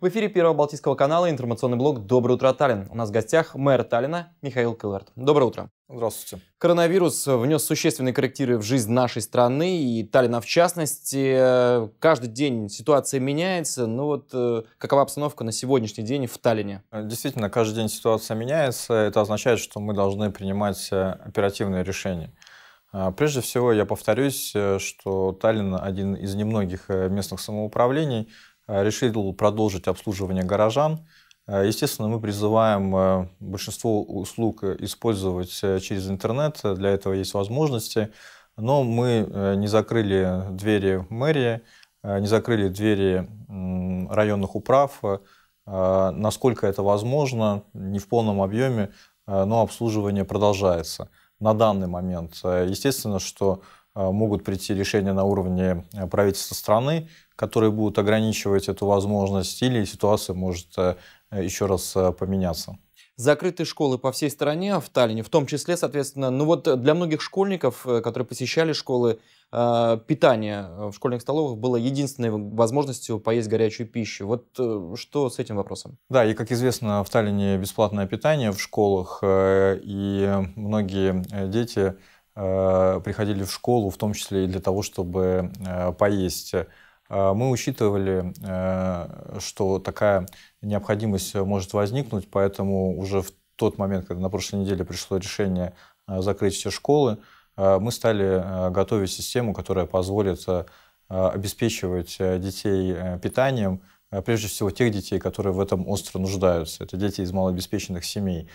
В эфире Первого Балтийского канала информационный блог «Доброе утро, Таллин». У нас в гостях мэр Таллина Михаил Кылард. Доброе утро. Здравствуйте. Коронавирус внес существенные коррективы в жизнь нашей страны и Таллина в частности. Каждый день ситуация меняется. Ну вот э, какова обстановка на сегодняшний день в Таллине? Действительно, каждый день ситуация меняется. Это означает, что мы должны принимать э, оперативные решения. А, прежде всего, я повторюсь, э, что Таллин один из немногих местных самоуправлений, решил продолжить обслуживание горожан. Э, естественно, мы призываем э, большинство услуг использовать через интернет, для этого есть возможности, но мы не закрыли двери мэрии, не закрыли двери районных управ, насколько это возможно, не в полном объеме, но обслуживание продолжается на данный момент. Естественно, что могут прийти решения на уровне правительства страны, которые будут ограничивать эту возможность, или ситуация может э, еще раз э, поменяться. Закрыты школы по всей стране, в Таллине, в том числе, соответственно, ну вот для многих школьников, э, которые посещали школы, питание в школьных столовых было единственной возможностью поесть горячую пищу. Вот что с этим вопросом? Да, и как известно, в Таллине бесплатное питание в школах, и многие дети приходили в школу, в том числе и для того, чтобы поесть а, мы учитывали, э, что такая необходимость может возникнуть, поэтому уже в тот момент, когда на прошлой неделе пришло решение э, закрыть все школы, э, мы стали готовить систему, которая позволит обеспечивать детей питанием, прежде всего тех детей, которые в этом остро нуждаются. Это дети из малообеспеченных семей.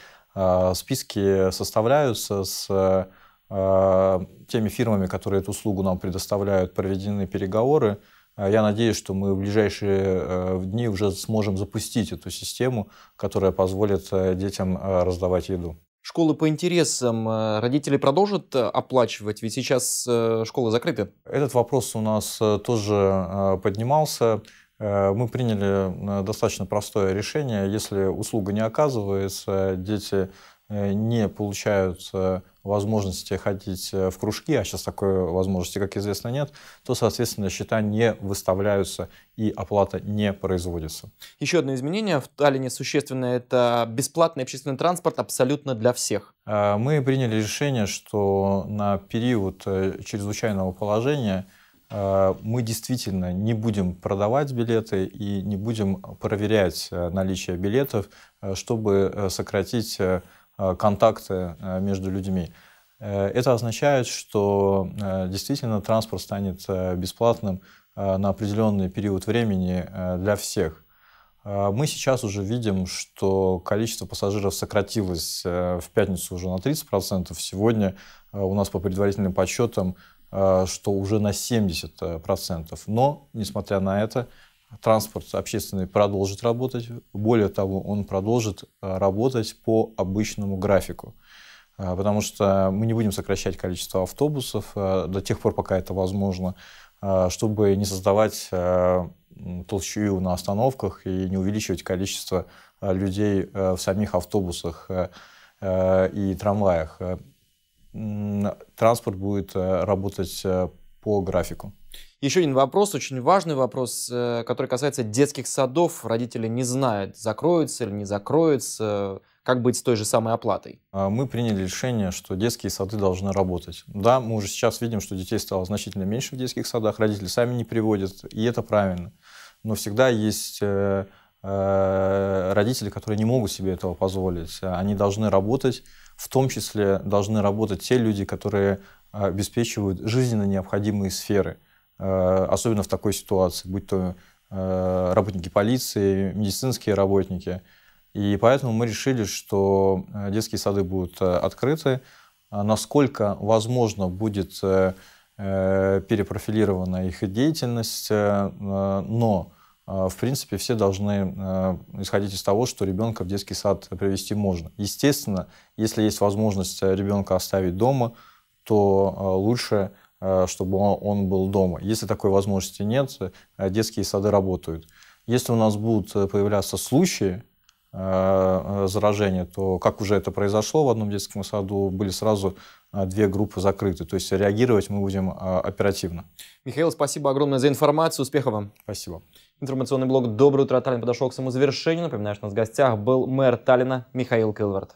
Списки составляются с теми фирмами, которые эту услугу нам предоставляют, проведены переговоры. А я надеюсь, что мы в ближайшие э, дни уже сможем запустить эту систему, которая позволит э, детям э, раздавать еду. Школы по интересам родители продолжат оплачивать, ведь сейчас школы закрыты? Этот вопрос у нас тоже поднимался. Мы приняли достаточно простое решение. Если услуга не оказывается, дети не получают возможности ходить э, в кружки, а сейчас такой возможности, как известно, нет, то, соответственно, счета не выставляются и оплата не производится. Еще одно изменение в Таллине существенное – это бесплатный общественный транспорт абсолютно для всех. Э, мы приняли решение, что на период э, чрезвычайного положения мы действительно не будем продавать билеты и не будем проверять наличие билетов, чтобы сократить Э, контакты э, между людьми. Э, это означает, что действительно транспорт станет бесплатным на определенный период времени для всех. Мы сейчас уже видим, что количество пассажиров сократилось в пятницу уже на 30%. Сегодня у нас по предварительным подсчетам, что уже на 70%. Но, несмотря на это, транспорт общественный продолжит работать. Более того, он продолжит э, работать по обычному графику. Э, потому что мы не будем сокращать количество автобусов э, до тех пор, пока это возможно, чтобы не создавать толщу на остановках и не увеличивать количество людей в самих автобусах и трамваях. Транспорт будет работать по графику. Еще один вопрос, очень важный вопрос, э, который касается детских садов. Родители не знают, закроются или не закроются. Как быть с той же самой оплатой? А, мы приняли решение, что детские сады должны работать. Да, мы уже сейчас видим, что детей стало значительно меньше в детских садах, родители сами не приводят, и это правильно. Но всегда есть э, э, родители, которые не могут себе этого позволить. Они должны работать, в том числе должны работать те люди, которые обеспечивают жизненно необходимые сферы – особенно в такой ситуации, будь то э, работники полиции, медицинские работники. И поэтому мы решили, что э, детские сады будут открыты. Насколько возможно будет перепрофилирована их деятельность, но в принципе все должны исходить из того, что ребенка в детский сад привести можно. Естественно, если есть возможность ребенка оставить дома, то лучше Э, чтобы он был дома. Если такой возможности нет, э, детские сады работают. Если у нас будут э, появляться случаи заражения, то, как уже это произошло в одном детском саду, были сразу две группы закрыты. То есть реагировать мы будем оперативно. Михаил, спасибо огромное за информацию. Успехов вам. Спасибо. Информационный блок «Доброе утро, Таллин» подошел к своему завершению. Напоминаю, что у нас в гостях был мэр Таллина Михаил Кылвард.